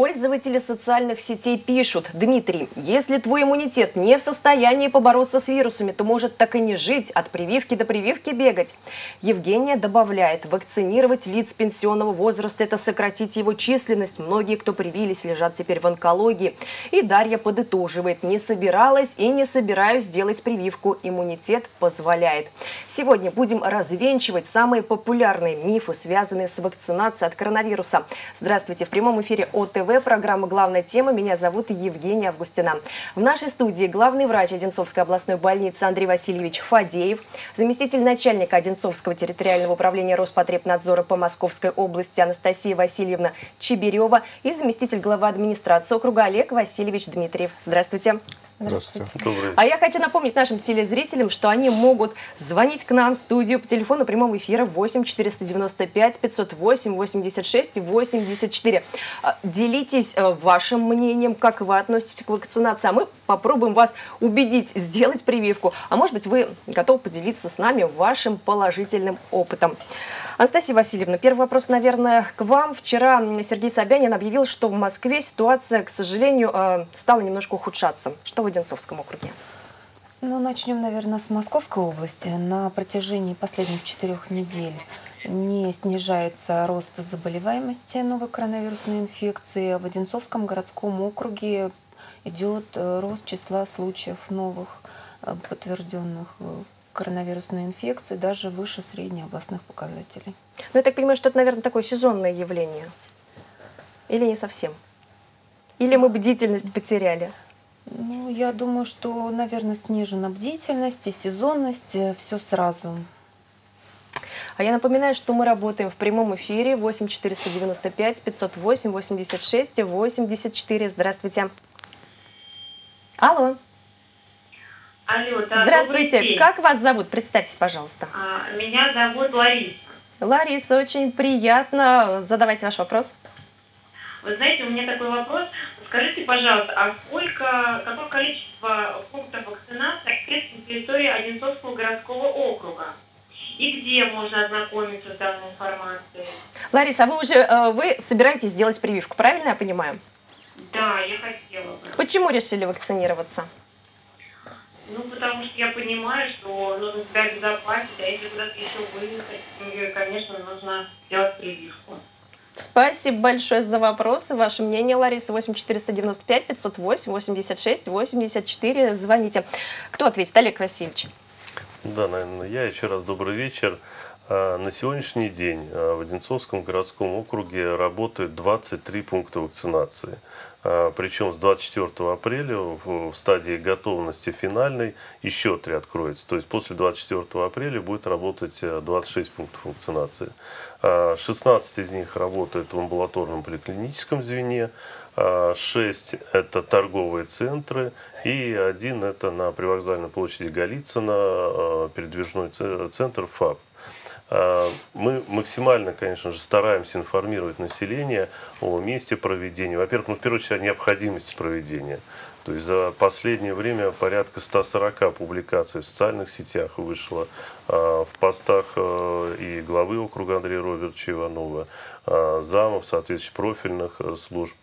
cool Пользователи социальных сетей пишут, Дмитрий, если твой иммунитет не в состоянии побороться с вирусами, то может так и не жить, от прививки до прививки бегать. Евгения добавляет, вакцинировать лиц пенсионного возраста – это сократить его численность. Многие, кто привились, лежат теперь в онкологии. И Дарья подытоживает, не собиралась и не собираюсь делать прививку, иммунитет позволяет. Сегодня будем развенчивать самые популярные мифы, связанные с вакцинацией от коронавируса. Здравствуйте, в прямом эфире ОТВ, программа «Главная тема». Меня зовут Евгения Августина. В нашей студии главный врач Одинцовской областной больницы Андрей Васильевич Фадеев, заместитель начальника Одинцовского территориального управления Роспотребнадзора по Московской области Анастасия Васильевна Чеберева и заместитель главы администрации округа Олег Васильевич Дмитриев. Здравствуйте. Здравствуйте. Добрый А я хочу напомнить нашим телезрителям, что они могут звонить к нам в студию по телефону прямого эфира 8 495 508 86 84. Делитесь э, вашим мнением, как вы относитесь к вакцинации, а мы попробуем вас убедить сделать прививку. А может быть, вы готовы поделиться с нами вашим положительным опытом. Анастасия Васильевна, первый вопрос, наверное, к вам. Вчера Сергей Собянин объявил, что в Москве ситуация, к сожалению, э, стала немножко ухудшаться. Что в Одинцовском округе? Ну, начнем, наверное, с Московской области. На протяжении последних четырех недель не снижается рост заболеваемости новой коронавирусной инфекции. В Одинцовском городском округе идет э, рост числа случаев новых э, подтвержденных коронавирусной инфекции даже выше средних областных показателей. Ну, я так понимаю, что это, наверное, такое сезонное явление. Или не совсем? Или мы бдительность потеряли? Ну, я думаю, что, наверное, снижена бдительность и сезонность, э, все сразу. А я напоминаю, что мы работаем в прямом эфире 8 495 508 86 84. Здравствуйте. Алло. Алло, да, Здравствуйте, как вас зовут? Представьтесь, пожалуйста. А, меня зовут Лариса. Лариса, очень приятно. Задавайте ваш вопрос. Вы знаете, у меня такой вопрос. Скажите, пожалуйста, а сколько, какое количество пунктов вакцинации открыто на территории Одинцовского городского округа? И где можно ознакомиться с данной информацией? Лариса, а вы уже э, вы собираетесь сделать прививку, правильно я понимаю? Да, я хотела бы. Почему решили вакцинироваться? Ну, потому что я понимаю, что нужно себя обезопасить, а если куда-то еще выехать, ну, конечно, нужно сделать прививку. Спасибо большое за вопросы. Ваше мнение, Лариса, 8 495 508 86 84. Звоните. Кто ответит? Олег Васильевич. Да, наверное, я. Еще раз добрый вечер. А, на сегодняшний день а, в Одинцовском городском округе работают 23 пункта вакцинации. А, Причем с 24 апреля в стадии готовности финальной еще три откроется. То есть после 24 апреля будет работать 26 э, пунктов вакцинации. 16 из них работают в амбулаторном поликлиническом звене, 6 это торговые центры и один это на привокзальной площади Голицына передвижной центр ФАП. А, мы максимально, конечно же, стараемся информировать население о месте проведения. Во-первых, ну, в первую очередь, о необходимости проведения. То есть за последнее время порядка 140 публикаций в социальных сетях вышло в постах а, и главы округа Андрея Робертовича Иванова, замов, соответствующих профильных э, служб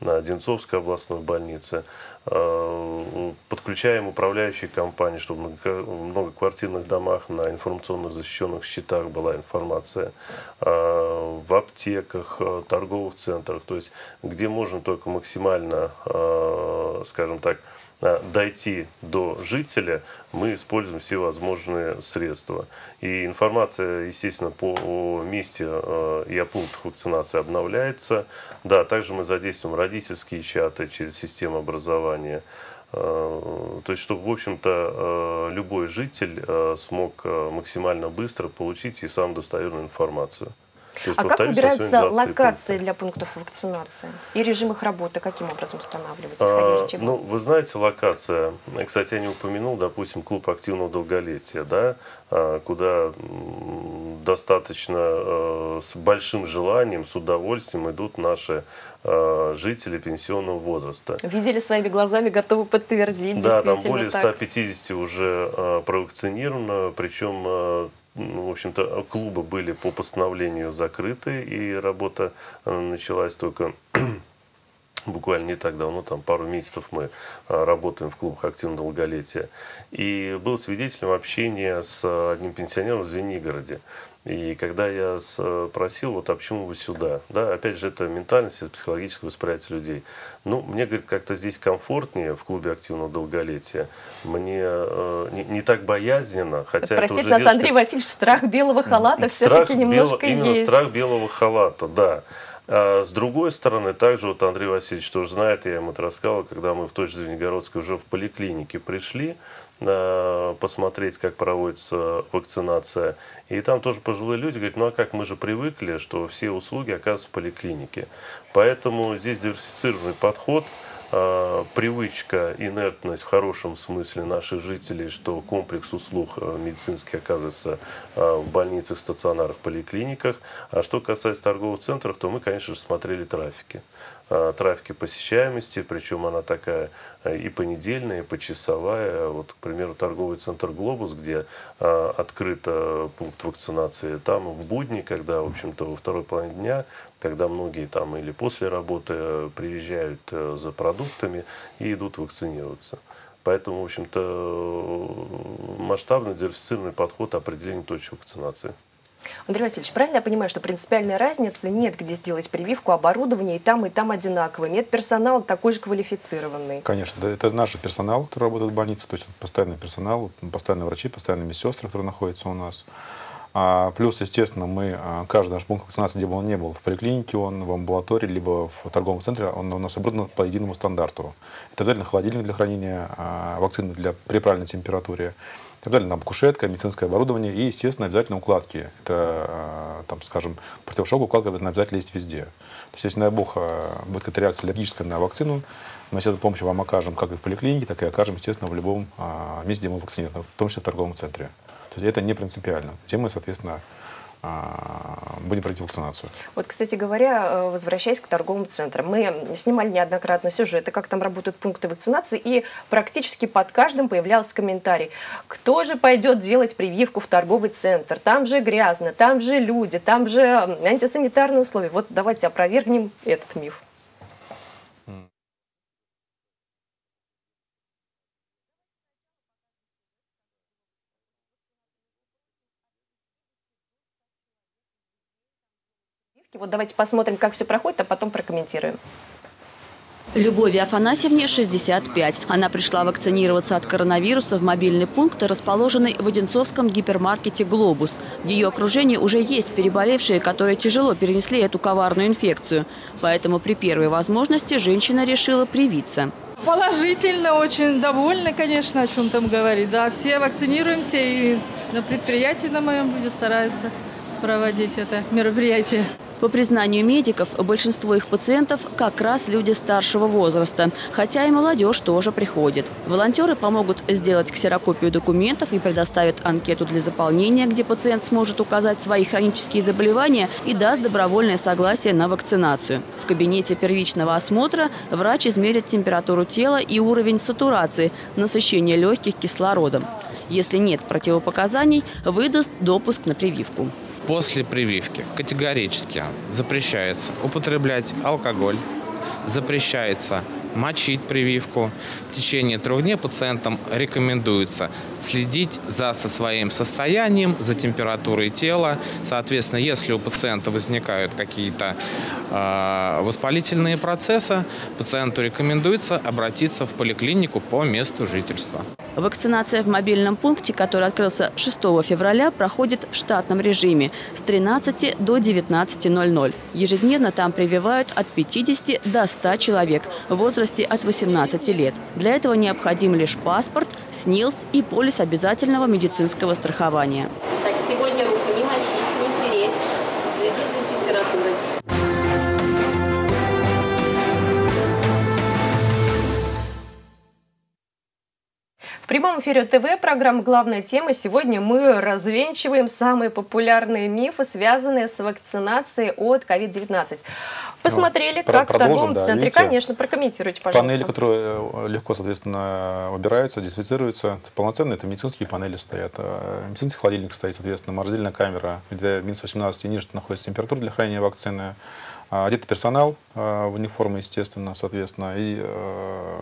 на Одинцовской областной больнице. Э, подключаем управляющие компании, чтобы в многоквартирных домах на информационных защищенных счетах была информация, э, в аптеках, э, торговых центрах, то есть где можно только максимально, скажем так, дойти до жителя, мы используем все возможные средства. И информация, естественно, по месте и о пунктах вакцинации обновляется. Да, также мы задействуем родительские чаты через систему образования. То есть, чтобы, в общем-то, любой житель смог максимально быстро получить и самую достоверную информацию. Есть, а как выбираются локации для пунктов вакцинации? И режим их работы каким образом устанавливать? А, ну, вы знаете, локация, кстати, я не упомянул, допустим, клуб активного долголетия, да, а, куда достаточно э, с большим желанием, с удовольствием идут наши э, жители пенсионного возраста. Видели своими глазами, готовы подтвердить. Да, там более 150 так. уже э, провакцинировано, причем в общем-то, клубы были по постановлению закрыты, и работа началась только буквально не так давно, там пару месяцев мы а, работаем в клубах активного долголетия. И был свидетелем общения с одним пенсионером в Звенигороде. И когда я спросил, вот, а почему вы сюда? Да, опять же, это ментальность, это психологическое восприятие людей. Ну, мне, говорит, как-то здесь комфортнее в клубе активного долголетия. Мне э, не, не так боязненно, хотя Простите это уже нас, детская... Андрей Васильевич, страх белого халата все-таки немножко бело, есть. Именно страх белого халата, да. А с другой стороны, также вот Андрей Васильевич тоже знает, я ему это рассказывал, когда мы в той же Звенигородской уже в поликлинике пришли, а, посмотреть, как проводится вакцинация. И там тоже пожилые люди говорят, ну а как, мы же привыкли, что все услуги оказываются в поликлинике. Поэтому здесь диверсифицированный подход – э, привычка, инертность в хорошем смысле наших жителей, что комплекс услуг э, медицинских оказывается э, в больницах, стационарах, поликлиниках. А что касается торговых центров, то мы, конечно же, смотрели трафики. Э, трафики посещаемости, причем она такая э, и понедельная, и почасовая. Вот, к примеру, торговый центр «Глобус», где э, открыт пункт вакцинации, там в будни, когда, в общем-то, во второй половине дня, когда многие там или после работы приезжают за продуктами и идут вакцинироваться. Поэтому, в общем-то, масштабный диверсифицированный подход определения точек вакцинации. Андрей Васильевич, правильно я понимаю, что принципиальной разницы нет, где сделать прививку, оборудование и там, и там одинаковый. Медперсонал такой же квалифицированный. Конечно, да, это наш персонал, который работает в больнице, то есть постоянный персонал, постоянные врачи, постоянные медсестры, которые находятся у нас. А, плюс, естественно, мы, а, каждый наш пункт вакцинации, где бы он ни был, в поликлинике он, в амбулатории, либо в торговом центре, он у нас оборудован по единому стандарту. Это обязательно холодильник для хранения а, вакцины для, при правильной температуре так далее, там кушетка, медицинское оборудование и, естественно, обязательно укладки. Это, там, скажем, противошок укладка обязательно есть везде. То есть, если, дай бог, будет какая-то реакция аллергическая на вакцину, мы эту помощь вам окажем как и в поликлинике, так и окажем, естественно, в любом месте, где мы вакцинируем, в том числе в торговом центре. То есть это не принципиально. Тем мы, соответственно, а, будем пройти вакцинацию. Вот, кстати говоря, э, возвращаясь к торговым центрам, мы снимали неоднократно сюжеты, как там работают пункты вакцинации, и практически под каждым появлялся комментарий, кто же пойдет делать прививку в торговый центр, там же грязно, там же люди, там же антисанитарные условия. Вот давайте опровергнем этот миф. Вот давайте посмотрим, как все проходит, а потом прокомментируем. Любови Афанасьевне 65. Она пришла вакцинироваться от коронавируса в мобильный пункт, расположенный в Одинцовском гипермаркете «Глобус». В ее окружении уже есть переболевшие, которые тяжело перенесли эту коварную инфекцию. Поэтому при первой возможности женщина решила привиться. Положительно, очень довольна, конечно, о чем там говорить. Да, все вакцинируемся и на предприятии на моем люди стараются проводить это мероприятие. По признанию медиков, большинство их пациентов как раз люди старшего возраста, хотя и молодежь тоже приходит. Волонтеры помогут сделать ксерокопию документов и предоставят анкету для заполнения, где пациент сможет указать свои хронические заболевания и даст добровольное согласие на вакцинацию. В кабинете первичного осмотра врач измерит температуру тела и уровень сатурации, насыщение легких кислородом. Если нет противопоказаний, выдаст допуск на прививку. После прививки категорически запрещается употреблять алкоголь, запрещается мочить прививку. В течение трех дней пациентам рекомендуется следить за со своим состоянием, за температурой тела. Соответственно, если у пациента возникают какие-то э, воспалительные процессы, пациенту рекомендуется обратиться в поликлинику по месту жительства. Вакцинация в мобильном пункте, который открылся 6 февраля, проходит в штатном режиме с 13 до 19.00. Ежедневно там прививают от 50 до 100 человек в возрасте от 18 лет. Для этого необходим лишь паспорт, СНИЛС и полис обязательного медицинского страхования. Прямом эфире ТВ программа «Главная тема». Сегодня мы развенчиваем самые популярные мифы, связанные с вакцинацией от COVID-19. Посмотрели, ну, как в торговом да, центре. Видите, Конечно, прокомментируйте, пожалуйста. Панели, которые э, легко, соответственно, убираются, дезинфицируются. Полноценные это медицинские панели стоят. Э, медицинский холодильник стоит, соответственно, морозильная камера, где минус 18 и ниже находится температура для хранения вакцины. А, Одетый персонал а, в униформе, естественно, соответственно, и э,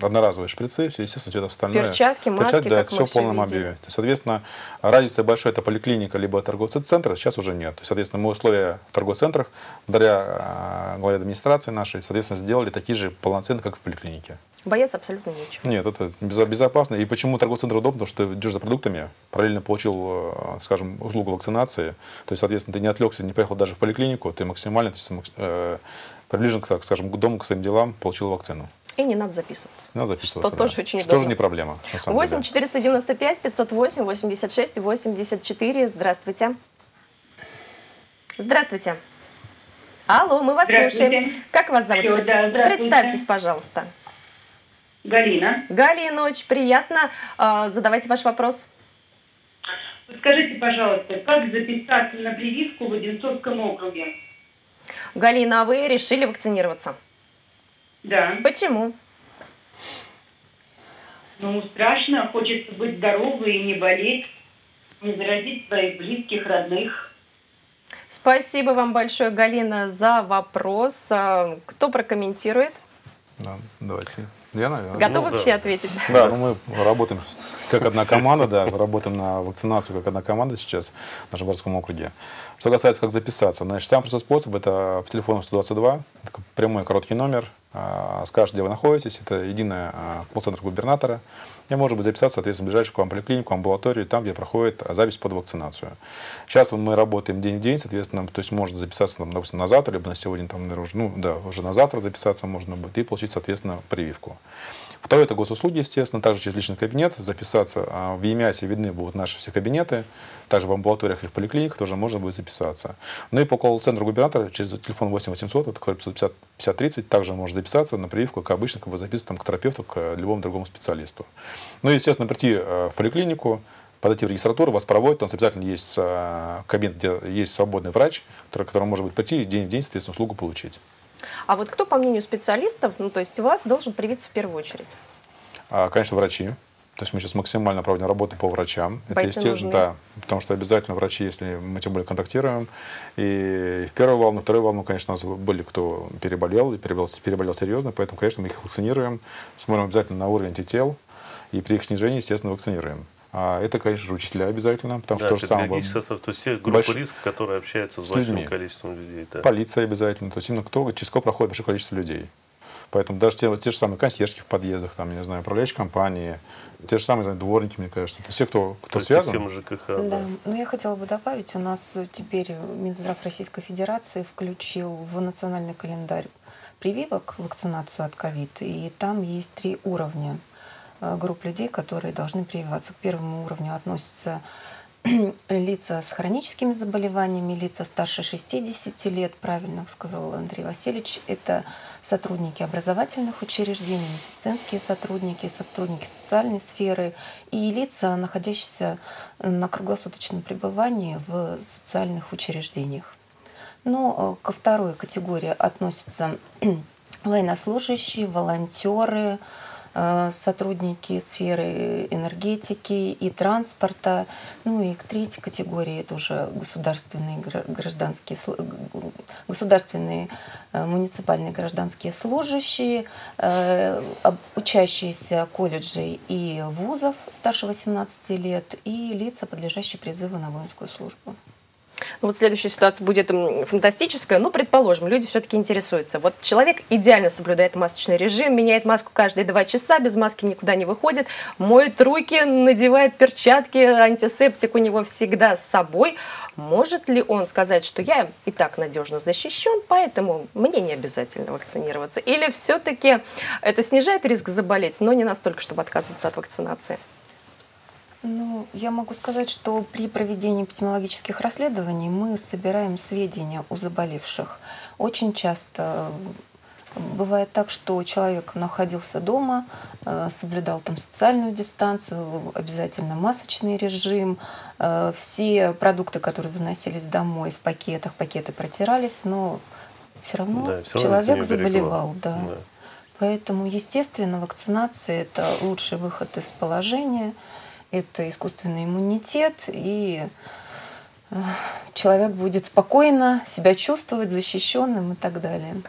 одноразовые шприцы, все, естественно, все это остальное. Перчатки, маски, да, как это все в полном видели. объеме. Соответственно, разница большой, это поликлиника, либо торговый центр, сейчас уже нет. Соответственно, мы условия в торговых центрах, благодаря а, главе администрации нашей, соответственно, сделали такие же полноценные, как в поликлинике. Бояться абсолютно нечего. Нет, это безо- безопасно. И почему торговый центр удобно? Потому что ты идешь за продуктами, параллельно получил, э, скажем, услугу вакцинации. То есть, соответственно, ты не отвлекся, не поехал даже в поликлинику, ты максимально то есть, э, приближен, к, скажем, к дому, к своим делам, получил вакцину. И не надо записываться. Надо записываться. Что да. тоже очень Что удобно. тоже не проблема, на самом 8 деле. 495 508 86 84. Здравствуйте. Здравствуйте. Алло, мы вас слушаем. Как вас зовут? Пред- да. Представьтесь, пожалуйста. Галина. Галина, очень приятно. А, Задавайте ваш вопрос. Скажите, пожалуйста, как записаться на прививку в Одинцовском округе? Галина, а вы решили вакцинироваться? Да. Почему? Ну, страшно, хочется быть здоровой и не болеть, не заразить своих близких, родных. Спасибо вам большое, Галина, за вопрос. А, Кто прокомментирует? Да, давайте. Я, наверное. Готовы да. все ответить? Да, ну мы работаем как одна команда, да, работаем на вакцинацию как одна команда сейчас в нашем городском округе. Что касается, как записаться, значит, самый простой способ – это по телефону 122, такой прямой короткий номер, а, скажешь, где вы находитесь, это единый а, колл-центр губернатора, и может быть записаться, соответственно, в ближайшую к вам поликлинику, амбулаторию, там, где проходит а, запись под вакцинацию. Сейчас мы работаем день в день, соответственно, то есть можно записаться, там, допустим, на завтра, либо на сегодня, там, наверное, ну, да, уже на завтра записаться можно будет и получить, соответственно, прививку. Второе – это госуслуги, естественно, также через личный кабинет записаться. А, В ЕМИАСе видны будут наши все кабинеты, также в амбулаториях и в поликлиниках тоже можно будет записаться. Ну и по колл-центру губернатора через телефон 8 800, это который 550 50 30, также можно записаться на прививку, как обычно, как вы записываете там, к терапевту, к э, любому другому специалисту. Ну и, естественно, прийти э, в поликлинику, подойти в регистратуру, вас проводят, у нас обязательно есть э, кабинет, где есть свободный врач, который, который может быть прийти и день в день, соответственно, услугу получить. А вот кто, по мнению специалистов, ну то есть вас, должен привиться в первую очередь? А, Конечно, врачи. То есть мы сейчас максимально проводим работу по врачам. Бойцы естественно, нужны. да, потому что обязательно врачи, если мы тем более контактируем. И в первую волну, вторую волну, конечно, у нас были, кто переболел, и переболел, переболел серьезно, поэтому, конечно, мы их вакцинируем, смотрим обязательно на уровень антител, и при их снижении, естественно, вакцинируем. А это, конечно же, учителя обязательно, потому Да, что то же самое. состав, то есть все группы Больш- риска, которые общаются с, с большим людьми. количеством людей. Да. Полиция обязательно, то есть именно кто, через кого проходит большое количество людей. Поэтому даже те, те же самые консьержки в подъездах, там, я не знаю, управляющие компании, те же самые, знаю, дворники, мне кажется. Это все, кто, То кто связан. система ЖКХ. Да, Да. но я хотела бы добавить, у нас теперь Минздрав Российской Федерации включил в национальный календарь прививок вакцинацию от ковид, и там есть три уровня э, групп людей, которые должны прививаться. К первому уровню относятся лица с хроническими заболеваниями, лица старше 60 лет, правильно сказал Андрей Васильевич, это сотрудники образовательных учреждений, медицинские сотрудники, сотрудники социальной сферы и лица, находящиеся на круглосуточном пребывании в социальных учреждениях. Но э, ко второй категории относятся военнослужащие, волонтеры, э, сотрудники сферы энергетики и транспорта. Ну и к третьей категории это уже государственные гра- гражданские, государственные э, муниципальные гражданские служащие, э, учащиеся колледжей и вузов старше 18 лет и лица, подлежащие призыву на воинскую службу. Ну, вот следующая ситуация будет фантастическая. Ну, предположим, люди все-таки интересуются. Вот человек идеально соблюдает масочный режим, меняет маску каждые два часа, без маски никуда не выходит, моет руки, надевает перчатки, антисептик у него всегда с собой. Может ли он сказать, что я и так надежно защищен, поэтому мне не обязательно вакцинироваться? Или все-таки это снижает риск заболеть, но не настолько, чтобы отказываться от вакцинации? Ну, я могу сказать, что при проведении эпидемиологических расследований мы собираем сведения о заболевших. Очень часто бывает так, что человек находился дома, э, соблюдал там социальную дистанцию, обязательно масочный режим, э, все продукты, которые заносились домой в пакетах, пакеты протирались, но все равно Да, всё равно человек заболевал, да. Да. Поэтому, естественно, вакцинация – это лучший выход из положения, это искусственный иммунитет, и человек будет спокойно себя чувствовать, защищенным и так далее.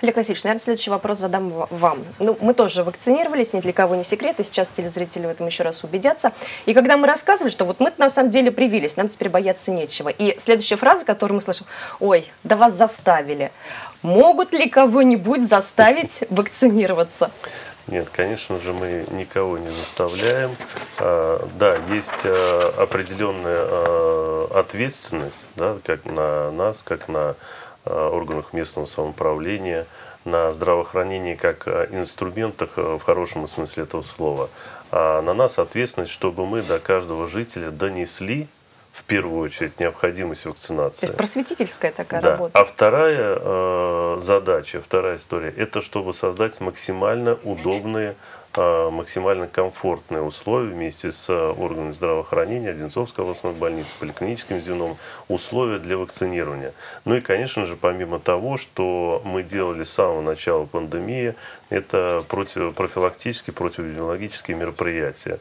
Олег Васильевич, наверное, следующий вопрос задам вам. Ну, мы тоже вакцинировались, ни для кого не секрет, и сейчас телезрители в этом еще раз убедятся. И когда мы рассказывали, что вот мы на самом деле привились, нам теперь бояться нечего. И следующая фраза, которую мы слышим, ой, да вас заставили. Могут ли кого-нибудь заставить вакцинироваться? Нет, конечно же, мы никого не заставляем. А, да, есть а, определенная а, ответственность, да, как на нас, как на Э, органах местного самоуправления, на здравоохранение как э, инструментах э, в хорошем смысле этого слова. А на нас ответственность, чтобы мы до каждого жителя донесли в первую очередь необходимость вакцинации. Это просветительская такая да. работа. А вторая э, задача, вторая история, это чтобы создать максимально удобные а, максимально комфортные условия вместе с а, органами здравоохранения Одинцовской областной больницы, поликлиническим звеном, условия для вакцинирования. Ну и, конечно же, помимо того, что мы делали с самого начала пандемии, это против, профилактические, противоэпидемиологические мероприятия.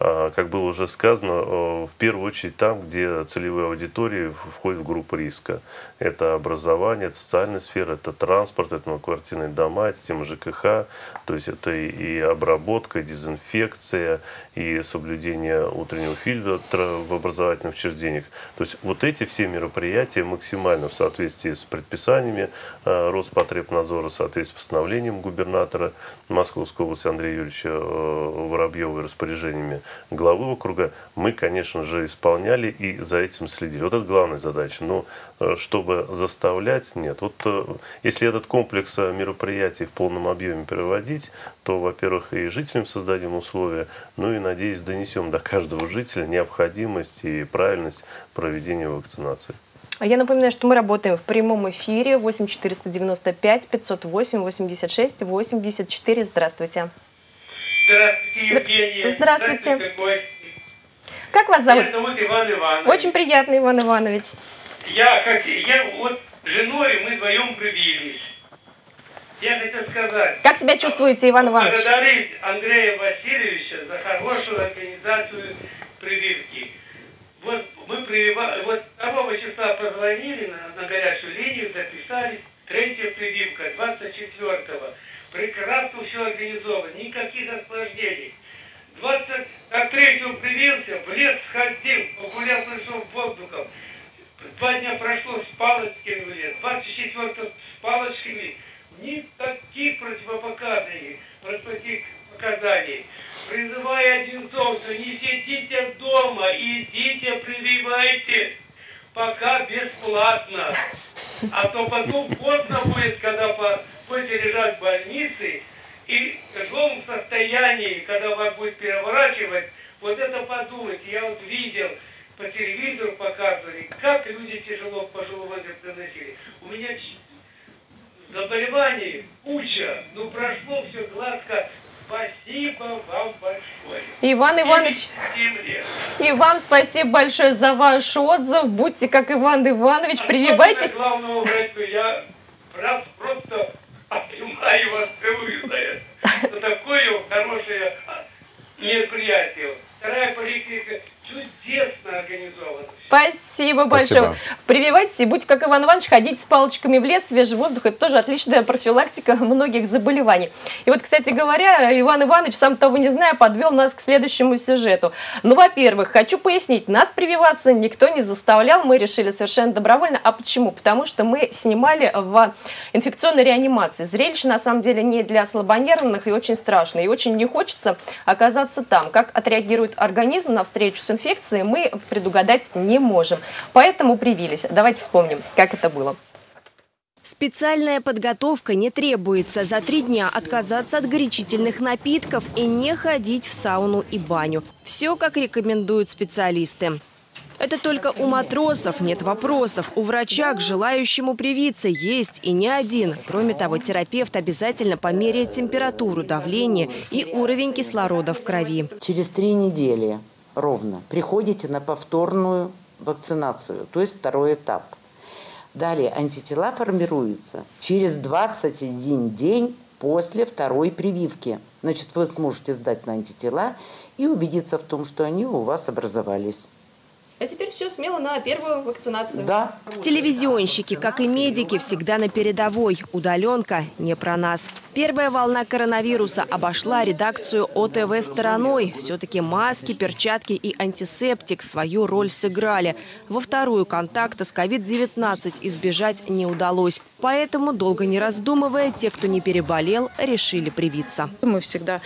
А, как было уже сказано, э, в первую очередь там, где целевые аудитории входят в группу риска. Это образование, это социальная сфера, это транспорт, это многоквартирные дома, это система ЖКХ, то есть это и обработка, дезинфекция, и соблюдение утреннего фильтра в образовательных учреждениях. То есть вот эти все мероприятия максимально в соответствии с предписаниями э, Роспотребнадзора, в соответствии с постановлением губернатора Московской области Андрея Юрьевича э, Воробьева и распоряжениями главы округа мы, конечно же, исполняли и за этим следили. Вот это главная задача. Но э, чтобы заставлять, нет. Вот если этот комплекс мероприятий в полном объеме проводить, то, во-первых, и жителям создадим условия, ну и, надеюсь, донесем до каждого жителя необходимость и правильность проведения вакцинации. А я напоминаю, что мы работаем в прямом эфире 8 495 508 86 84. Здравствуйте. Здравствуйте, Евгения. Здравствуйте. Здравствуйте как вас зовут? Меня зовут Иван Иванович. Очень приятно, Иван Иванович. Я, как, я вот с женой мы вдвоем привились. Я хотел сказать. Как себя чувствуете, Иван Иванович? Благодарить Андрея Васильевича за хорошую организацию прививки. Вот мы прививали, вот 2 числа позвонили на, на горячую линию, записались, третья прививка, 24-го. Прекрасно все организовано, никаких осложнений. 23-го привился, в лес сходил, погулял большим воздухом. Два дня прошло с палочками в лес, 24-го с палочками. Никаких противопоказаний, противопоказаний. Призывая Одинцовцу, не сидите дома, идите, прививайте, пока бесплатно. А то потом поздно будет, когда будете лежать в больнице, и в тяжелом состоянии, когда вас будет переворачивать, вот это подумайте, я вот видел, по телевизору показывали, как люди тяжело к пожилому возрасту носили. У меня заболеваний куча, но прошло все гладко. Спасибо вам большое. Иван Иванович, и вам спасибо большое за ваш отзыв. Будьте как Иван Иванович, прививайтесь. Главного врача я просто обнимаю вас целую за это. За такое хорошее мероприятие. Вторая поликлиника чудесно организована. Спасибо большое. Спасибо. Прививайтесь и будьте как Иван Иванович, ходить с палочками в лес, свежий воздух. Это тоже отличная профилактика многих заболеваний. И вот, кстати говоря, Иван Иванович, сам того не зная, подвел нас к следующему сюжету. Ну, во-первых, хочу пояснить, нас прививаться никто не заставлял, мы решили совершенно добровольно. А почему? Потому что мы снимали в инфекционной реанимации. Зрелище, на самом деле, не для слабонервных и очень страшно. И очень не хочется оказаться там. Как отреагирует организм на встречу с инфекцией, мы предугадать не можем. Поэтому привились. Давайте вспомним, как это было. Специальная подготовка не требуется. За три дня отказаться от горячительных напитков и не ходить в сауну и баню. Все, как рекомендуют специалисты. Это только у матросов нет вопросов. У врача к желающему привиться есть и не один. Кроме того, терапевт обязательно померяет температуру, давление и уровень кислорода в крови. Через три недели ровно приходите на повторную вакцинацию, то есть второй этап. Далее антитела формируются через 21 день после второй прививки. Значит, вы сможете сдать на антитела и убедиться в том, что они у вас образовались. А теперь все смело на первую вакцинацию. Да. Телевизионщики, как и медики, всегда на передовой. Удаленка не про нас. Первая волна коронавируса обошла редакцию ОТВ стороной. Все-таки маски, перчатки и антисептик свою роль сыграли. Во вторую контакта с COVID-19 избежать не удалось. Поэтому, долго не раздумывая, те, кто не переболел, решили привиться. Мы всегда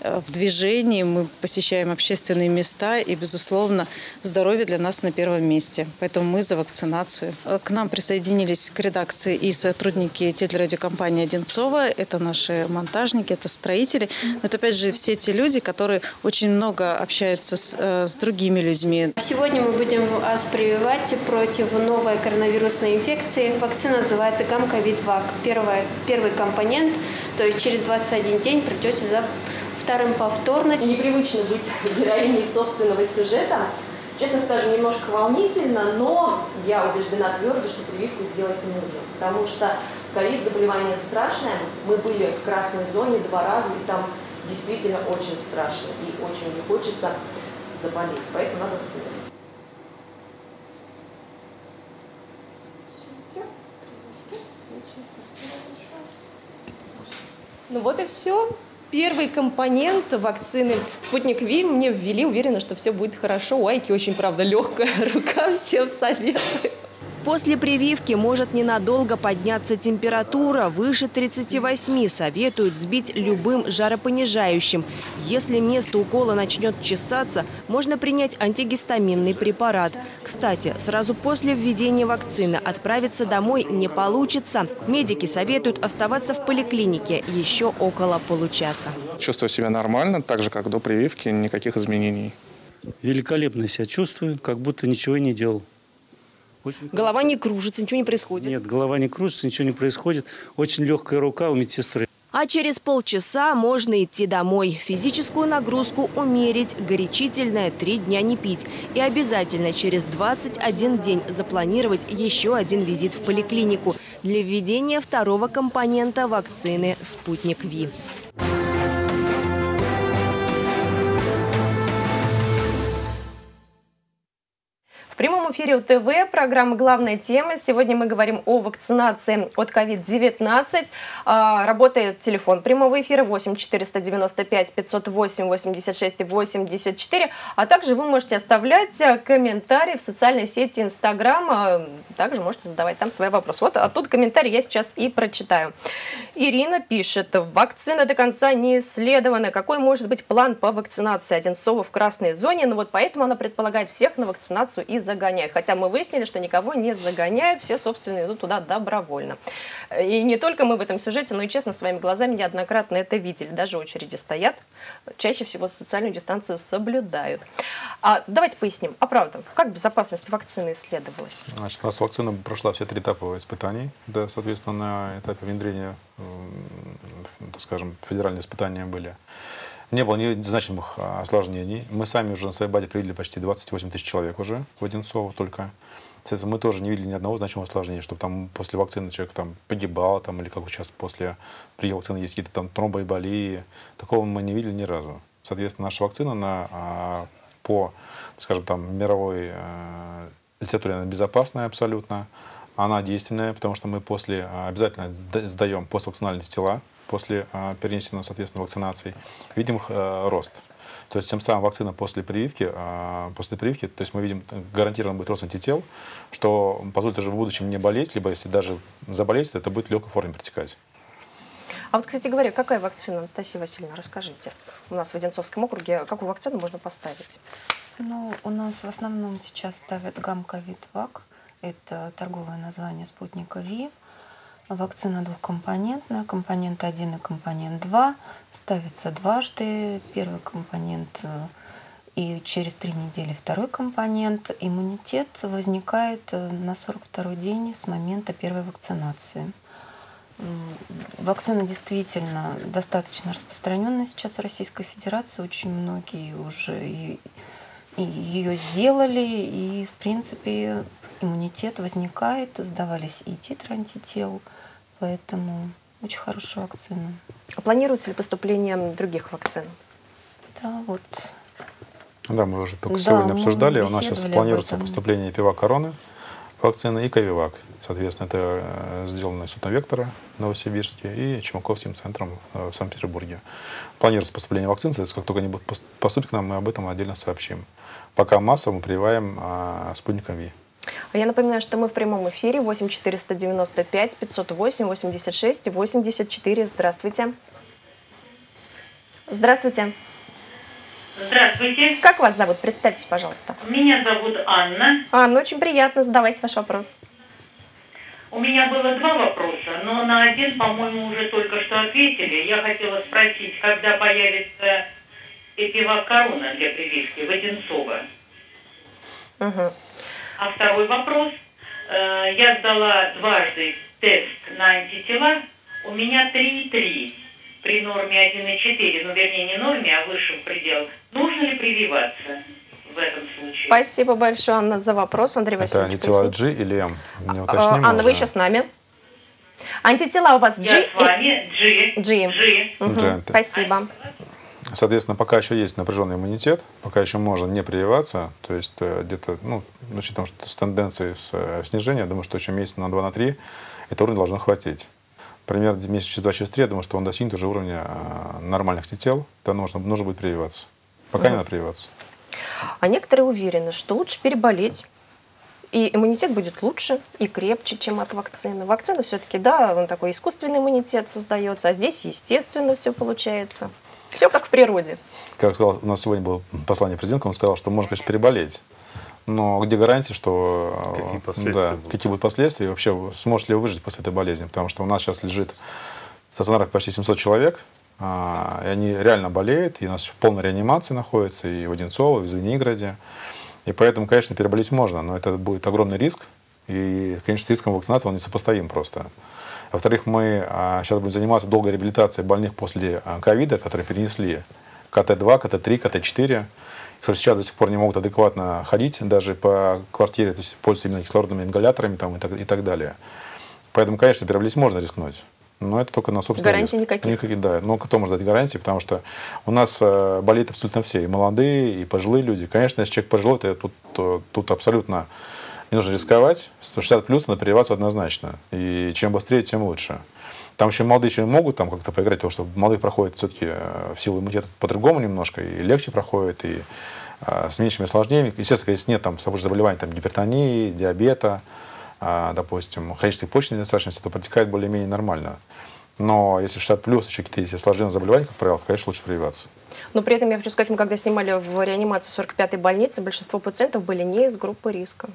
э, в движении, мы посещаем общественные места и, безусловно, здоровье для нас на первом месте. Поэтому мы за вакцинацию. Э, К нам присоединились к редакции и сотрудники телерадиокомпании «Одинцова». Это наши монтажники, это строители. Но это, опять же, все те люди, которые очень много общаются с, э, с другими людьми. Сегодня мы будем вас прививать против новой коронавирусной инфекции. Вакцина называется Гамковид-ВАК. Первый, первый компонент, то есть через 21 день придете за вторым повторно. Непривычно быть героиней собственного сюжета. Честно скажу, немножко волнительно, но я убеждена твердо, что прививку сделать нужно. Потому что ковид заболевание страшное. Мы были в красной зоне два раза, и там действительно очень страшно. И очень не хочется заболеть. Поэтому надо вакцинировать. Ну вот и все. Первый компонент вакцины «Спутник Ви» мне ввели. Уверена, что все будет хорошо. У Айки очень, правда, легкая рука. Всем советую. После прививки может ненадолго подняться температура выше 38. Советуют сбить любым жаропонижающим. Если место укола начнет чесаться, можно принять антигистаминный препарат. Кстати, сразу после введения вакцины отправиться домой не получится. Медики советуют оставаться в поликлинике еще около получаса. Чувствую себя нормально, так же, как до прививки, никаких изменений. Великолепно себя чувствую, как будто ничего не делал. Очень Голова не кружится, ничего не происходит. Нет, голова не кружится, ничего не происходит. Очень легкая рука у медсестры. А через полчаса можно идти домой. Физическую нагрузку умерить, горячительное три дня не пить. И обязательно через 21 день запланировать еще один визит в поликлинику для введения второго компонента вакцины «Спутник Ви». В прямом эфире УТВ программа «Главная тема». Сегодня мы говорим о вакцинации от COVID-19. А, Работает телефон прямого эфира 8 495 508 86 84. А также вы можете оставлять а, комментарии в социальной сети Инстаграм. А, Также можете задавать там свои вопросы. Вот оттуда комментарий я сейчас и прочитаю. Ирина пишет, вакцина до конца не исследована. Какой может быть план по вакцинации Одинцова в красной зоне? Ну вот поэтому она предполагает всех на вакцинацию и загоняют. Хотя мы выяснили, что никого не загоняют, все, собственно, идут туда добровольно. И не только мы в этом сюжете, но и, честно, своими глазами неоднократно это видели. Даже очереди стоят, чаще всего социальную дистанцию соблюдают. А давайте поясним. А правда, как безопасность вакцины исследовалась? Значит, у нас вакцина прошла все три этапа испытаний. Да, соответственно, на этапе внедрения, скажем, федеральные испытания были. Не было ни значимых а, осложнений. Мы сами уже на своей базе привели почти 28 тысяч человек уже в Одинцово только. Соответственно, мы тоже не видели ни одного значимого осложнения, чтобы там после вакцины человек там погибал, там, или как сейчас после приема вакцины есть какие-то там тромбоэболии. Такого мы не видели ни разу. Соответственно, наша вакцина на, а, по, скажем, там, мировой э, литературе она безопасная абсолютно. Она действенная, потому что мы после а, обязательно сда- сдаем поствакцинальные тела после а, перенесенного, соответственно, вакцинации. Видим э, рост. То есть тем самым вакцина после прививки, а, после прививки, то есть мы видим э, гарантированно будет рост антител, что позволит уже в будущем не болеть, либо если даже заболеть, то это будет в легкой форме протекать. А вот, кстати говоря, какая вакцина, Анастасия Васильевна, расскажите. У нас в Одинцовском округе какую вакцину можно поставить? Ну, у нас в основном сейчас ставят гамковид-вак. Это торговое название спутника ВИ. Вакцина двухкомпонентная, компонент 1 и компонент 2. Ставится дважды. Первый компонент э, и через три недели второй компонент. Иммунитет возникает э, на 42 день с момента первой вакцинации. Вакцина действительно достаточно распространенная сейчас в Российской Федерации. Очень многие уже и, и ее сделали, и в принципе иммунитет возникает, сдавались и титры антител, поэтому очень хорошая вакцина. А планируется ли поступление других вакцин? Да, вот Да, мы уже только Да, сегодня обсуждали. У нас сейчас планируется поступление Пивак Короны вакцины и Ковивак. Соответственно, это э, сделано Институтом Вектора в Новосибирске и Чумаковским центром э, в Санкт-Петербурге. Планируется поступление вакцин, соответственно, как только они будут пос- поступить к нам, мы об этом отдельно сообщим. Пока массово мы прививаем а, спутником ВИ. А я напоминаю, что мы в прямом эфире 8 495 508 86 84. Здравствуйте. Здравствуйте. Здравствуйте. Как вас зовут? Представьтесь, пожалуйста. Меня зовут Анна. Анна, очень приятно. Задавайте ваш вопрос. У меня было два вопроса, но на один, по-моему, уже только что ответили. Я хотела спросить, когда появится эпивак корона для прививки в Одинцово. А второй вопрос. Э, Я сдала дважды тест на антитела. У меня 3,3 при норме 1,4, ну вернее не норме, а высшем пределах. Нужно ли прививаться в этом случае? Спасибо большое, Анна, за вопрос. Андрей Это Васильевич, антитела. G или M? Не А, уточним Анна, вы уже. еще с нами? Антитела у вас Я G? с вами. G. G. G. G. Спасибо. Соответственно, пока еще есть напряженный иммунитет, пока еще можно не прививаться, то есть э, где-то, ну, учетом что с тенденцией с, э, снижения, я думаю, что еще месяца на 2 на 3 это уровень должно хватить. Примерно месяц через 2 через 3, я думаю, что он достигнет уже уровня э, нормальных тел, тогда нужно, нужно будет прививаться. Пока не надо прививаться. А некоторые уверены, что лучше переболеть. И иммунитет будет лучше и крепче, чем от вакцины. Вакцина все-таки, да, он такой искусственный иммунитет создается, а здесь естественно все получается. Все как в природе. Как сказал, у нас сегодня было послание президента, он сказал, что можно, конечно, переболеть. Но где гарантия, что... э, Какие последствия да, будут? какие будут последствия, и вообще сможет ли вы выжить после этой болезни? Потому что у нас сейчас лежит в стационарах почти 700 человек, а, и они реально болеют, и у нас в полной реанимации находятся, и в Одинцово, и в Звенигороде. И поэтому, конечно, переболеть можно, но это будет огромный риск, и, конечно, с риском вакцинации он несопоставим просто. Во-вторых, мы а, сейчас будем заниматься долгой реабилитацией больных после а, ковида, которые перенесли КТ-2, КТ-3, КТ-4, которые сейчас до сих пор не могут адекватно ходить даже по квартире, то есть пользуются именно кислородными ингаляторами там, и, так, и так далее. Поэтому, конечно, переболеть можно рискнуть. Но это только на собственный Гарантий риск. никаких. Никаких, да. Ну, кто может дать гарантии, потому что у нас э, болеют абсолютно все, и молодые, и пожилые люди. Конечно, если человек пожилой, то тут, тут абсолютно не нужно рисковать. 160 плюс надо прививаться однозначно. И чем быстрее, тем лучше. Там еще молодые еще могут там как-то поиграть, потому что молодые проходят все-таки в силу иммунитета по-другому немножко, и легче проходит, и э, с меньшими осложнениями. Естественно, если нет там заболеваний, там, гипертонии, диабета, э, допустим, хронической почечной недостаточности, то протекает более-менее нормально. Но если 60 плюс, еще какие-то есть осложненные заболевания, как правило, то, конечно, лучше прививаться. Но при этом я хочу сказать, мы когда снимали в реанимации 45-й больницы, большинство пациентов были не из группы риска.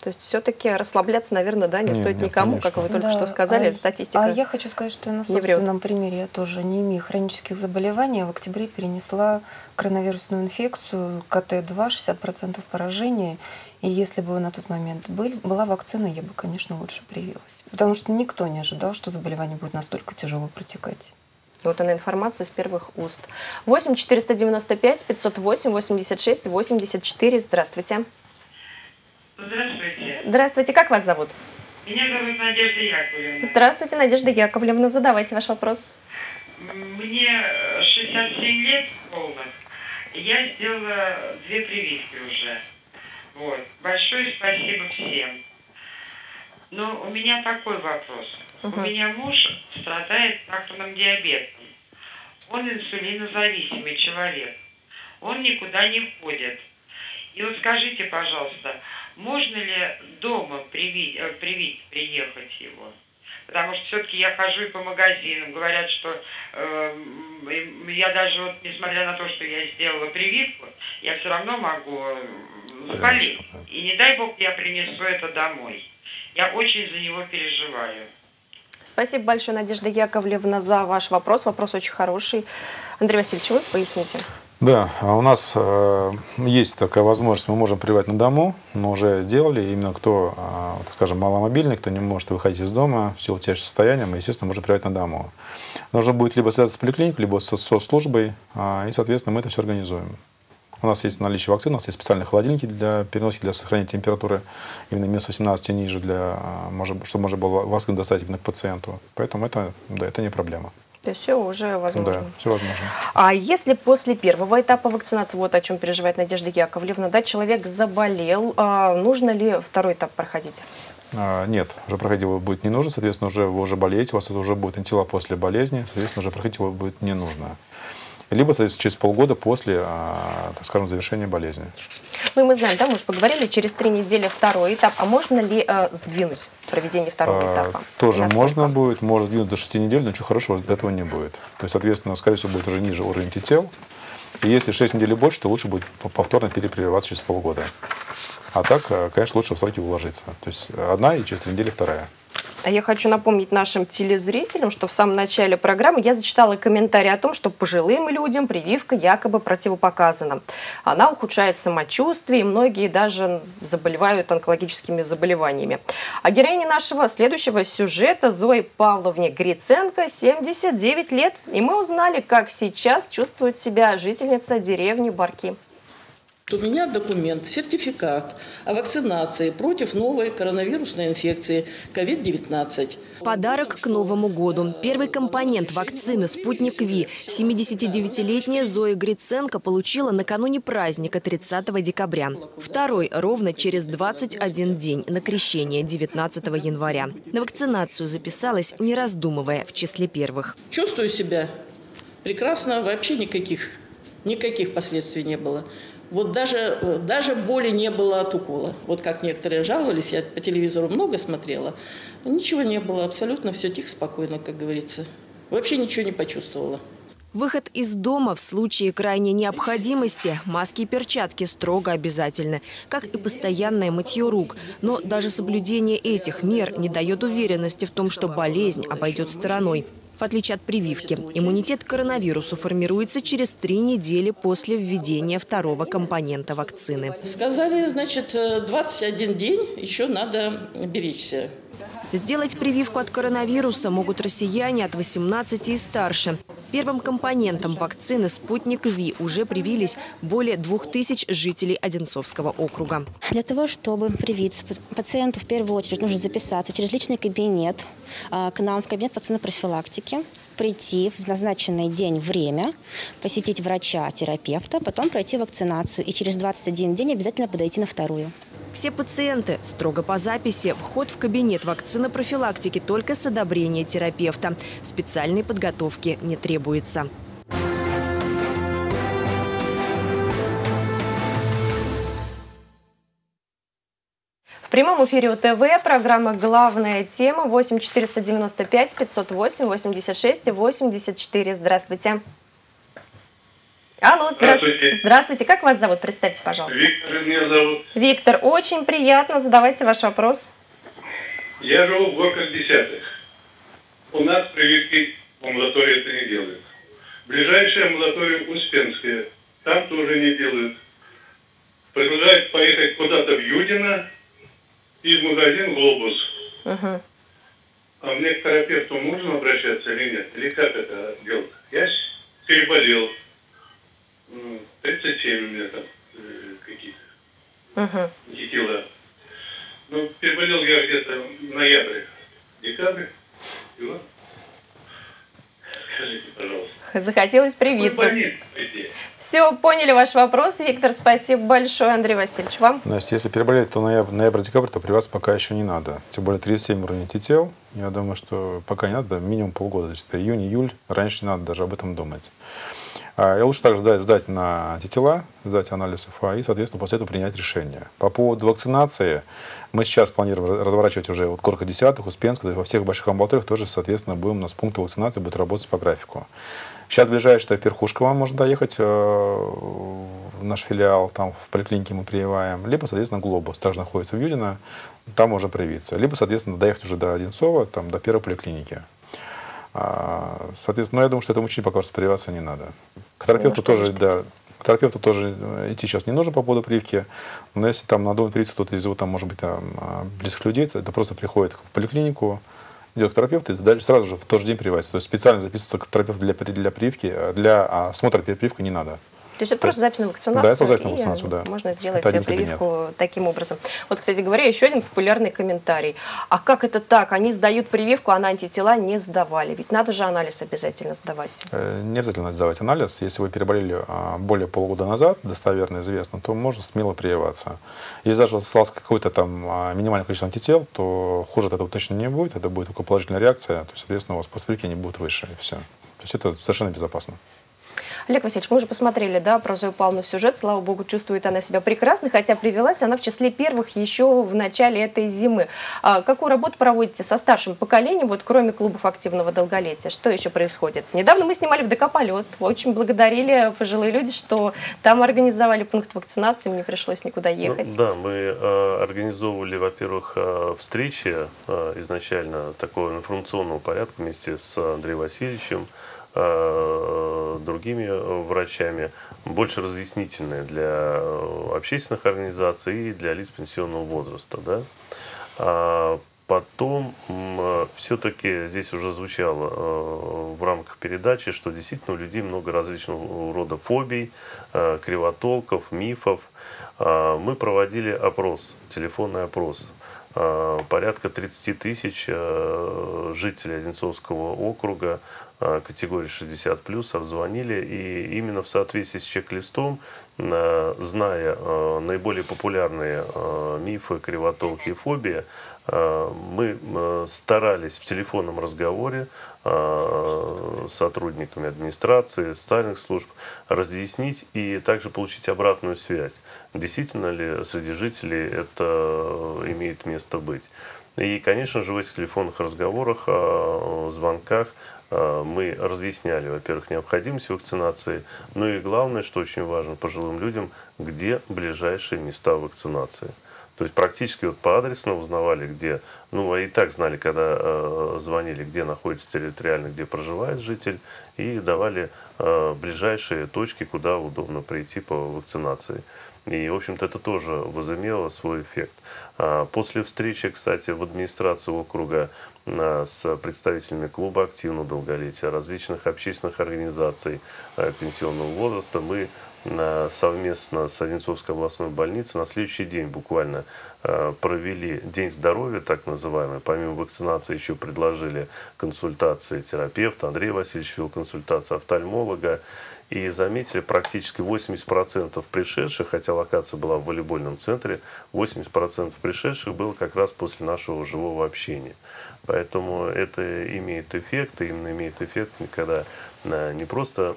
То есть все-таки расслабляться, наверное, да, не, Не, стоит нет, никому, конечно. как вы только Да, что сказали, а- это статистика. А я хочу сказать, что на не врет. собственном примере я тоже, не имея хронических заболеваний, в октябре перенесла коронавирусную инфекцию, КТ-2, 60% поражения. И если бы на тот момент был, была вакцина, я бы, конечно, лучше привилась. Потому что никто не ожидал, что заболевание будет настолько тяжело протекать. Вот она информация из первых уст. 8 495 508 86 84. Здравствуйте. Здравствуйте. Здравствуйте, как вас зовут? Меня зовут Надежда Яковлевна. Здравствуйте, Надежда Яковлевна. Задавайте ваш вопрос. Мне э, 67 лет полных. Я сделала две прививки уже. Вот. Большое спасибо всем. Но у меня такой вопрос. Мгм. У меня муж страдает сахарным диабетом. Он инсулинозависимый человек. Он никуда не ходит. И вот скажите, пожалуйста, можно ли дома привить, э, привить приехать его? Потому что все-таки я хожу и по магазинам, говорят, что э, я даже вот, несмотря на то, что я сделала прививку, я все равно могу заболеть. И не дай бог я принесу это домой. Я очень за него переживаю. Спасибо большое, Надежда Яковлевна, за ваш вопрос. Вопрос очень хороший. Андрей Васильевич, вы поясните. Да, а у нас э, есть такая возможность, мы можем прививать на дому, мы уже делали, именно кто, э, скажем, маломобильный, кто не может выходить из дома в силу тяжести состояния, мы, естественно, можем прививать на дому. Нужно будет либо связаться с поликлиникой, либо со, службой, а, и, соответственно, мы это все организуем. У нас есть наличие вакцин, у нас есть специальные холодильники для переноски, для сохранения температуры именно минус 18 и ниже, для, чтобы можно было вакцину доставить именно к пациенту. Поэтому это, да, это не проблема. То есть все уже возможно. Да, все возможно. А если после первого этапа вакцинации, вот о чем переживает Надежда Яковлевна, да, человек заболел, а нужно ли второй этап проходить? А, нет, уже проходить его будет не нужно, соответственно, уже вы уже болеете, у вас это уже будет антитела после болезни, соответственно, уже проходить его будет не нужно. Либо, через полгода после, а, так скажем, завершения болезни. Ну и мы знаем, да, мы уже поговорили, через три недели второй этап. А можно ли э, сдвинуть проведение второго А, этапа? Тоже Насколько? можно будет, можно сдвинуть до 6 недель, но ничего хорошего от этого не будет. То есть, соответственно, скорее всего, будет уже ниже уровень антител. И если 6 недель и больше, то лучше будет повторно перепрививаться через полгода. А так, э, конечно, лучше в сроки уложиться. То есть одна и через три недели вторая. А я хочу напомнить нашим телезрителям, что в самом начале программы я зачитала комментарий о том, что пожилым людям прививка якобы противопоказана. Она ухудшает самочувствие, и многие даже заболевают онкологическими заболеваниями. А героине нашего следующего сюжета Зои Павловне Гриценко 79 лет. И мы узнали, как сейчас чувствует себя жительница деревни Барки. У меня документ, сертификат о вакцинации против новой коронавирусной инфекции COVID-19. Подарок к Новому году. Первый компонент вакцины «Спутник Ви» 79-летняя Зоя Гриценко получила накануне праздника 30 декабря. Второй ровно через 21 день на крещение 19 января. На вакцинацию записалась, не раздумывая, в числе первых. Чувствую себя прекрасно, вообще никаких, никаких последствий не было. Вот даже, даже боли не было от укола. Вот как некоторые жаловались, я по телевизору много смотрела. Ничего не было, абсолютно все тихо, спокойно, как говорится. Вообще ничего не почувствовала. Выход из дома в случае крайней необходимости. Маски и перчатки строго обязательны, как и постоянное мытье рук. Но даже соблюдение этих мер не дает уверенности в том, что болезнь обойдет стороной. В отличие от прививки, иммунитет к коронавирусу формируется через три недели после введения второго компонента вакцины. Сказали, значит, 21 день еще надо беречься. Сделать прививку от коронавируса могут россияне от 18 и старше. Первым компонентом вакцины «Спутник Ви» уже привились более 2000 жителей Одинцовского округа. Для того, чтобы привиться, пациенту в первую очередь нужно записаться через личный кабинет а, к нам в кабинет вакцины профилактики прийти в назначенный день, время, посетить врача-терапевта, потом пройти вакцинацию и через 21 день обязательно подойти на вторую. Все пациенты строго по записи. Вход в кабинет вакцины профилактики только с одобрения терапевта. Специальной подготовки не требуется. В прямом эфире УТВ программа «Главная тема» 8 495 508 86 84. Здравствуйте. Алло, здравствуйте. Здравствуйте. Здравствуйте. Как вас зовут? Представьте, пожалуйста. Виктор меня зовут. Виктор, очень приятно. Задавайте ваш вопрос. Я живу в Горках Десятых. У нас прививки в амбулатории это не делают. Ближайшая амбулатория Успенская. Там тоже не делают. Предлагают поехать куда-то в Юдино и в магазин «Глобус». Угу. А мне к терапевту можно обращаться или нет? Или как это делать? Я переболел. М, 37 у меня там э, какие-то Угу. антитела. Ну, переболел я где-то в ноябре, декабре. И вот. Скажите, пожалуйста. Захотелось привиться. Все, поняли ваш вопрос, Виктор. Спасибо большое, Андрей Васильевич. Вам? Настя, если переболеть, то ноябрь, ноябрь-декабрь, то при вас пока еще не надо. Тем более 37 уровень антител. Я думаю, что пока не надо, минимум полгода. То есть это июнь, июль, раньше не надо даже об этом думать. А, И лучше также сдать, сдать на антитела, сдать анализ ФА и, соответственно, после этого принять решение. По поводу вакцинации, мы сейчас планируем разворачивать уже вот Корка 10, Успенск, то есть во всех больших амбулаториях тоже, соответственно, будем у нас пункты вакцинации будут работать по графику. Сейчас ближайшее в Перхушково вам можно доехать, э, в наш филиал, там в поликлинике мы прививаем, либо, соответственно, Глобус, также находится в Юдино, там можно привиться. Либо, соответственно, доехать уже до Одинцова, там, до первой поликлиники. А, Соответственно, ну, я думаю, что этому учить пока прививаться не надо. К терапевту тоже, да, к терапевту тоже э, идти сейчас не нужно по поводу прививки, но если там надо привиться кто-то из его, там, может быть, там, а, близких людей, то это просто приходит в поликлинику, идет к терапевту и дальше сразу же в тот же день прививается. То есть специально записываться к терапевту для, для прививки, а для осмотра перед прививкой не надо. То есть это просто запись на вакцинацию. Да, это запись на вакцинацию, да. Можно сделать Это прививку кабинет. таким образом. Вот, кстати говоря, еще один популярный комментарий. А как это так? Они сдают прививку, а на антитела не сдавали. Ведь надо же анализ обязательно сдавать. Э, Не обязательно сдавать анализ. Если вы переболели а, более полугода назад, достоверно известно, то можно смело прививаться. Если даже осталось какое-то там а, минимальное количество антител, то хуже от этого точно не будет. Это будет только положительная реакция. То есть, соответственно, у вас после прививки они будут выше. И все. То есть это совершенно безопасно. Олег Васильевич, мы уже посмотрели, да, про Зою Павловну сюжет. Слава богу, чувствует она себя прекрасно, хотя привелась она в числе первых еще в начале этой зимы. А какую работу проводите со старшим поколением, вот кроме клубов активного долголетия? Что еще происходит? Недавно мы снимали в ДК «Полет». Очень благодарили пожилые люди, что там организовали пункт вакцинации, мне пришлось никуда Ну, ехать. да, мы э, организовывали, во-первых, э, встречи э, изначально такого информационного порядка вместе с Андреем Васильевичем, другими э, врачами, больше разъяснительные для э, общественных организаций и для лиц пенсионного возраста. Да? А Потом все-таки здесь уже звучало э, в рамках передачи, что действительно у людей много различного рода фобий, э, кривотолков, мифов. А, Мы проводили опрос, телефонный опрос. А, Порядка 30 тысяч э, жителей Одинцовского округа э, категории 60 плюс обзвонили. И именно в соответствии с чек-листом, э, зная э, наиболее популярные э, мифы, кривотолки и фобии, э, мы э, старались в телефонном разговоре э, с сотрудниками администрации, социальных служб разъяснить и также получить обратную связь. Действительно ли среди жителей это имеет место быть? И, конечно же, в этих телефонных разговорах, э, звонках э, мы разъясняли, во-первых, необходимость вакцинации, ну и главное, что очень важно пожилым людям, где ближайшие места вакцинации. То есть практически вот по адресно узнавали, где, ну, а и так знали, когда э, звонили, где находится территориально, где проживает житель, и давали э, ближайшие точки, куда удобно прийти по вакцинации. И, в общем-то, это тоже возымело свой эффект. А, После встречи, кстати, в администрации округа а, с представителями клуба активного долголетия, различных общественных организаций а, пенсионного возраста, мы совместно с Одинцовской областной больницей на следующий день буквально а, провели День здоровья, так называемый. Помимо вакцинации еще предложили консультации терапевта. Андрей Васильевич вел консультацию офтальмолога. И заметили, практически 80% пришедших, хотя локация была в волейбольном центре, 80% пришедших было как раз после нашего живого общения. Поэтому это имеет эффект, и именно имеет эффект, когда а, не просто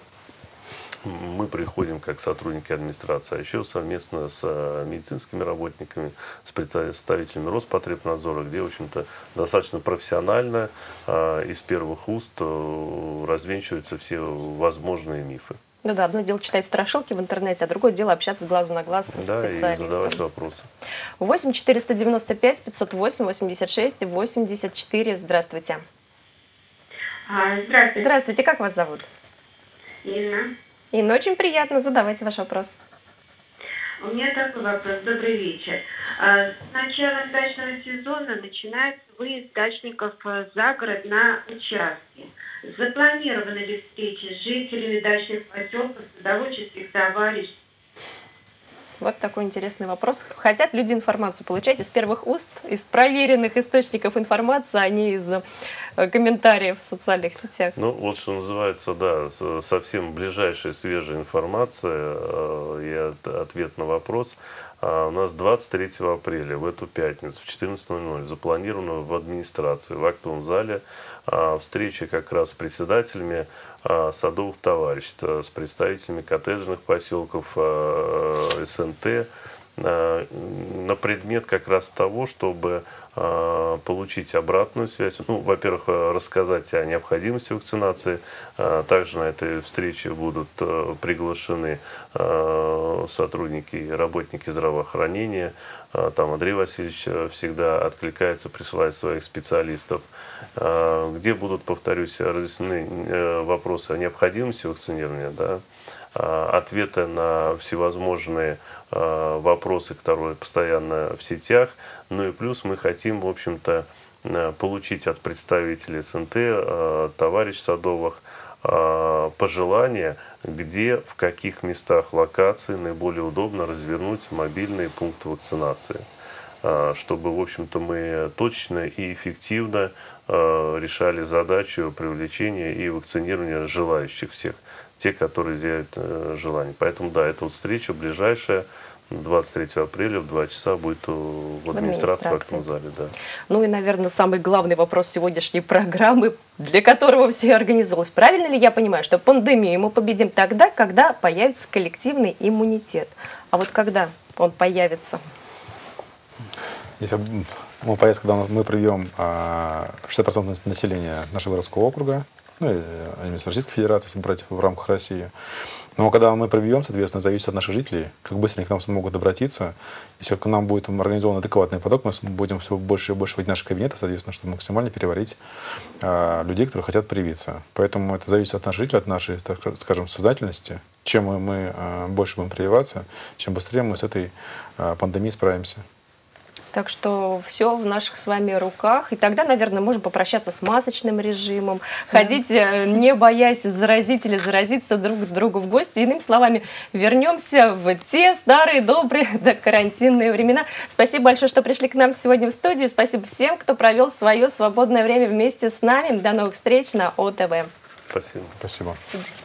мы приходим как сотрудники администрации, а еще совместно с а, медицинскими работниками, с представителями Роспотребнадзора, где, в общем-то, достаточно профессионально а, из первых уст э, развенчиваются все возможные мифы. Ну да, одно дело читать страшилки в интернете, а другое дело общаться с глазу на глаз с Да, и специалистом. задавать вопросы. 8 495 508 86 84. Здравствуйте. А, Здравствуйте. Здравствуйте, как вас зовут? Инна. Инна, очень приятно. Задавайте ваш вопрос. У меня такой вопрос. Добрый вечер. А, С началом дачного сезона начинается выезд дачников э, за город на участки. Запланированы ли встречи с жителями дачных поселков, садоводческих товариществ? Вот такой интересный вопрос. Хотят люди информацию получать из первых уст, из проверенных источников информации, а не из э, комментариев в социальных сетях. Ну, вот что называется, да, совсем ближайшая свежая информация э, ответ на вопрос. А У нас 23 апреля, в эту пятницу, в 14.00, запланировано в администрации, в актовом зале, а, встреча как раз с председателями а, садовых товариществ, а, с представителями коттеджных поселков, а, СНТ, на предмет как раз того, чтобы а, получить обратную связь. Ну, во-первых, а, рассказать о необходимости вакцинации. Также на этой встрече будут приглашены сотрудники и работники здравоохранения. Там Андрей Васильевич всегда откликается, присылает своих специалистов, где будут, повторюсь, разъяснены э, вопросы о необходимости вакцинирования, да, ответы на всевозможные а, вопросы, которые постоянно в сетях. Ну и плюс мы хотим, в общем-то, э, получить от представителей СНТ, э, товарищ Садовых, пожелания, где, в каких местах локации наиболее удобно развернуть мобильные пункты вакцинации чтобы, в общем-то, мы точно и эффективно решали задачу привлечения и вакцинирования желающих всех, те, которые изъявят э, желание. Поэтому, да, это вот встреча ближайшая, 23 апреля в 2 часа будет в администрации в актовом зале. Да. Ну и, наверное, самый главный вопрос сегодняшней программы, для которого все организовалось. Правильно ли я понимаю, что пандемию мы победим тогда, когда появится коллективный иммунитет? А вот когда он появится? Если он появится, когда мы привьем 60% а, населения нашего городского округа, ну, э, Российской Федерации, если брать в рамках России, но когда мы привьем, соответственно, зависит от наших жителей, как быстро они к нам смогут обратиться. Если к нам будет организован адекватный поток, мы будем все больше и больше войти в наши кабинеты, соответственно, чтобы максимально переварить а, людей, которые хотят привиться. Поэтому это зависит от наших жителей, от нашей, так скажем, сознательности. Чем мы, мы а, больше будем прививаться, чем быстрее мы с этой а, пандемией справимся. Так что все в наших с вами руках. И тогда, наверное, можем попрощаться с масочным режимом, да. ходить, э, не боясь заразить или заразиться друг к другу в гости. Иными словами, вернемся в те старые, добрые, до карантинные времена. Спасибо большое, что пришли к нам сегодня в студию. Спасибо всем, кто провел свое свободное время вместе с нами. До новых встреч на ОТВ. Спасибо. Спасибо. Спасибо.